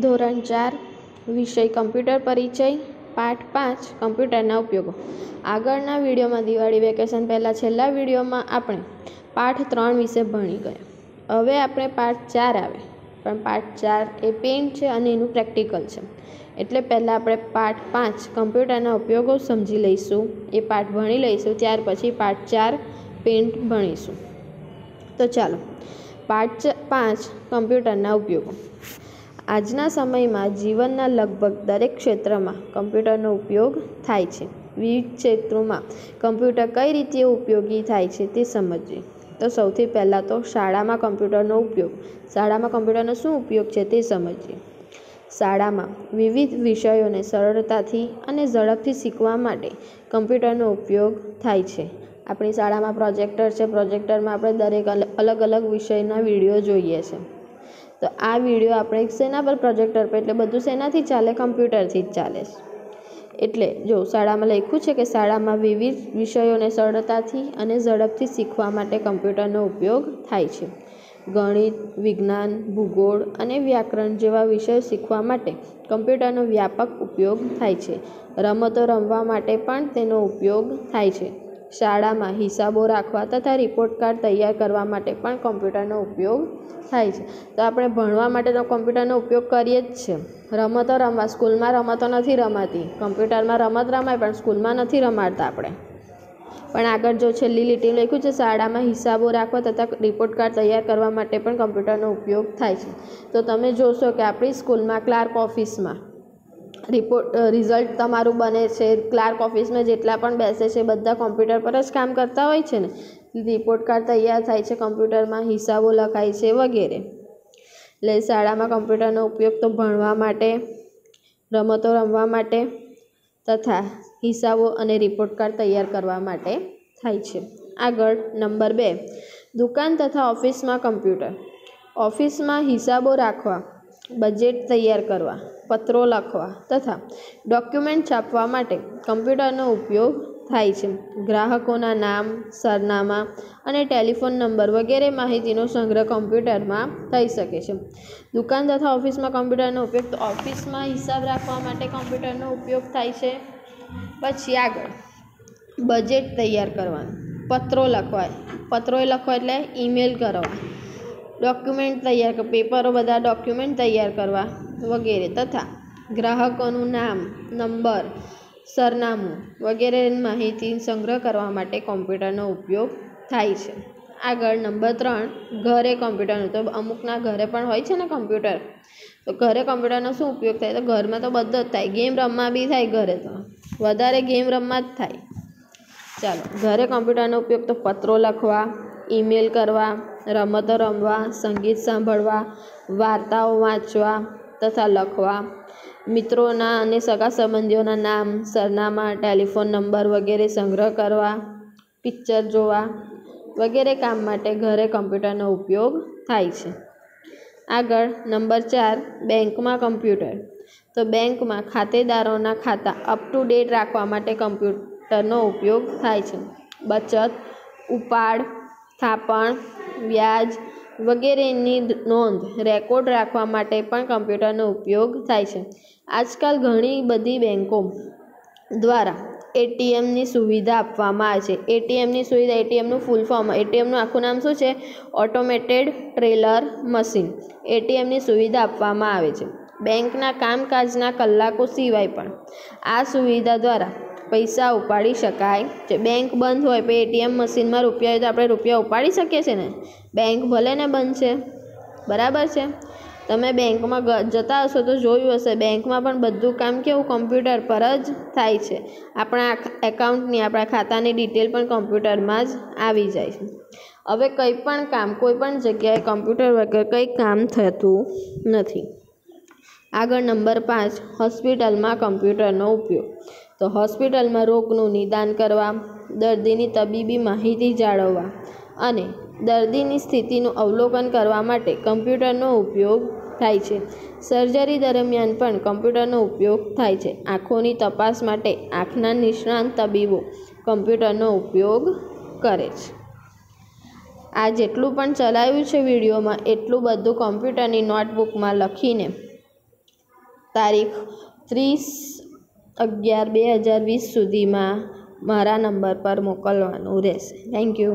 ધોરણ ચાર, વિષય કમ્પ્યુટર પરિચય, પાઠ પાંચ, કમ્પ્યુટરના ઉપયોગો. આગળના વિડીયોમાં દિવાળી વેકેશન પહેલાં છેલ્લા વિડીયોમાં આપણે પાઠ ત્રણ વિશે ભણી ગયા. હવે આપણે પાઠ ચાર આવે. પણ પાઠ ચાર એ પેન્ટ છે અને એનું પ્રેક્ટિકલ છે. એટલે પહેલાં આપણે પાઠ પાંચ, કમ્પ્યુટરના ઉપયોગો સમજી લઈશું. એ પાઠ ભણી લઈશું, ત્યાર પછી પાઠ ચાર પેન્ટ ભણીશું. તો ચાલો, પાઠ પાંચ, કમ્પ્યુટરના ઉપયોગો. આજના સમયમાં જીવનના લગભગ દરેક ક્ષેત્રમાં કમ્પ્યુટરનો ઉપયોગ થાય છે. વિવિધ ક્ષેત્રોમાં કમ્પ્યુટર કઈ રીતે ઉપયોગી થાય છે તે સમજીએ તો સૌથી પહેલાં તો શાળામાં કમ્પ્યુટરનો ઉપયોગ. શાળામાં કમ્પ્યુટરનો શું ઉપયોગ છે તે સમજીએ શાળામાં વિવિધ વિષયોને સરળતાથી અને ઝડપથી શીખવા માટે કમ્પ્યુટરનો ઉપયોગ થાય છે. આપણી શાળામાં પ્રોજેક્ટર છે. પ્રોજેક્ટરમાં આપણે દરેક અલગ અલગ વિષયના વીડિયો જોઈએ છે. તો આ વીડિયો આપણે શેના પર પ્રોજેક્ટર પર, એટલે બધું શેનાથી ચાલે, કમ્પ્યુટરથી જ ચાલે એટલે જો શાળામાં લખ્યું છે કે શાળામાં વિવિધ વિષયોને સરળતાથી અને ઝડપથી શીખવા માટે કમ્પ્યુટરનો ઉપયોગ થાય છે. ગણિત, વિજ્ઞાન, ભૂગોળ અને વ્યાકરણ જેવા વિષયો શીખવા માટે કમ્પ્યુટરનો વ્યાપક ઉપયોગ થાય છે. રમતો રમવા માટે પણ તેનો ઉપયોગ થાય છે. શાળામાં હિસાબો રાખવા તથા રિપોર્ટ કાર્ડ તૈયાર કરવા માટે પણ કોમ્પ્યુટરનો ઉપયોગ થાય છે. તો આપણે ભણવા માટે તો કોમ્પ્યુટરનો ઉપયોગ કરીએ જ છે. રમતો રમવા, સ્કૂલમાં રમતો નથી રમાતી. કોમ્પ્યુટરમાં રમત રમાય પણ સ્કૂલમાં નથી રમાડતા આપણે. પણ આગળ જો છેલ્લી લીટી લખ્યું છે, શાળામાં હિસાબો રાખવા તથા રિપોર્ટ કાર્ડ તૈયાર કરવા માટે પણ કમ્પ્યુટરનો ઉપયોગ થાય છે. તો તમે જોશો કે આપણી સ્કૂલમાં ક્લાર્ક ઓફિસમાં રિપોર્ટ રિઝલ્ટ તમારું બને છે. ક્લાર્ક ઓફિસમાં જેટલા પણ બેસે છે, બધા કોમ્પ્યુટર પર જ કામ કરતા હોય છે ને? રિપોર્ટ કાર્ડ તૈયાર થાય છે, કમ્પ્યુટરમાં હિસાબો લખાય છે વગેરે. એટલે શાળામાં કમ્પ્યુટરનો ઉપયોગ તો ભણવા માટે, રમતો રમવા માટે તથા હિસાબો અને રિપોર્ટ કાર્ડ તૈયાર કરવા માટે થાય છે. આગળ નંબર બે. દુકાન તથા ઓફિસમાં કમ્પ્યુટર. ઓફિસમાં હિસાબો રાખવા. બજેટ તૈયાર કરવા, પત્રો લખવા તથા ડોક્યુમેન્ટ છાપવા માટે કમ્પ્યુટરનો ઉપયોગ થાય છે. ગ્રાહકોના નામ, સરનામા અને ટેલિફોન નંબર વગેરે માહિતીનો સંગ્રહ કમ્પ્યુટરમાં થઈ શકે છે. દુકાન તથા ઓફિસમાં કમ્પ્યુટરનો ઉપયોગ તો ઓફિસમાં હિસાબ રાખવા માટે કમ્પ્યુટરનો ઉપયોગ થાય છે. પછી આગળ, બજેટ તૈયાર કરવાનું, પત્રો લખવા પત્રો લખવા એટલે ઈમેલ કરવા ડોક્યુમેન્ટ તૈયાર પેપરો બધા ડોક્યુમેન્ટ તૈયાર કરવા વગેરે તથા ગ્રાહકોનું નામ, નંબર, સરનામું વગેરે માહિતી સંગ્રહ કરવા માટે કોમ્પ્યુટરનો ઉપયોગ થાય છે. આગળ નંબર ત્રણ, ઘરે કોમ્પ્યુટરનું. તો અમુકના ઘરે પણ હોય છે ને કોમ્પ્યુટર? તો ઘરે કોમ્પ્યુટરનો શું ઉપયોગ થાય? તો ઘરમાં તો બધો જ થાય. ગેમ રમવા બી થાય ઘરે તો. વધારે ગેમ રમવા જ થાય. ચાલો, ઘરે કોમ્પ્યુટરનો ઉપયોગ તો પત્રો લખવા ઈમેલ કરવા, રમતો રમવા, સંગીત સાંભળવા, વાર્તાઓ વાંચવા તથા લખવા. મિત્રોના અને સગા સંબંધીઓના નામ, સરનામા, ટેલિફોન નંબર વગેરે સંગ્રહ કરવા, પિક્ચર જોવા વગેરે કામ માટે ઘરે કમ્પ્યુટરનો ઉપયોગ થાય છે. આગળ નંબર ચાર, બેંકમાં કમ્પ્યુટર. તો બેંકમાં ખાતેદારોના ખાતા અપ ટુ ડેટ રાખવા માટે કમ્પ્યુટરનો ઉપયોગ થાય છે. બચત, ઉપાડ થાપણ વ્યાજ વગેરેની નોંધ, રેકોર્ડ રાખવા માટે પણ કમ્પ્યુટરનો ઉપયોગ થાય છે. આજકાલ ઘણી બધી બેન્કો દ્વારા એટીએમની સુવિધા આપવામાં આવે છે. એટીએમની સુવિધા, એટીએમનું ફૂલ ફોર્મ, એટીએમનું આખું નામ શું છે? Automated trailer machine. એટીએમની સુવિધા આપવામાં આવે છે. બેંકના કામકાજના કલાકો સિવાય પણ આ સુવિધા દ્વારા પૈસા ઉપાડી શકાય. છે બેંક બંધ હોય પણ એટીએમ મશીનમાં રૂપિયા હોય તો આપણે રૂપિયા ઉપાડી શકીએ છીએ ને? બેંક ભલે ને બંધ છે. બરાબર છે? તમે બેંકમાં જતા હશો તો જોયું હશે બેંકમાં પણ બધું કામ કેવું? કોમ્પ્યુટર પર જ થાય છે. આપણા એકાઉન્ટની આપણા ખાતાની ડિટેલ પણ કોમ્પ્યુટરમાં જ આવી જાય છે. હવે કંઈ પણ કામ, કોઈ પણ જગ્યાએ કોમ્પ્યુટર વગર કંઈ કામ થતું નથી. આગળ નંબર પાંચ હોસ્પિટલમાં કોમ્પ્યુટરનો ઉપયોગ. તો હોસ્પિટલમાં રોગનું નિદાન કરવા, દર્દીની તબીબી માહિતી જાળવવા અને દર્દીની સ્થિતિનું અવલોકન કરવા માટે કમ્પ્યુટરનો ઉપયોગ થાય છે. સર્જરી દરમિયાન પણ કમ્પ્યુટરનો ઉપયોગ થાય છે. આંખોની તપાસ માટે આંખના નિષ્ણાંત તબીબો કમ્પ્યુટરનો ઉપયોગ કરે છે. આ જેટલું પણ ચલાવ્યું છે વિડીયોમાં, એટલું બધું કમ્પ્યુટરની નોટબુકમાં લખીને તારીખ ત્રીસ અગિયાર બે હજાર વીસ સુધીમાં મારા નંબર પર મોકલવાનું રહેશે. Thank you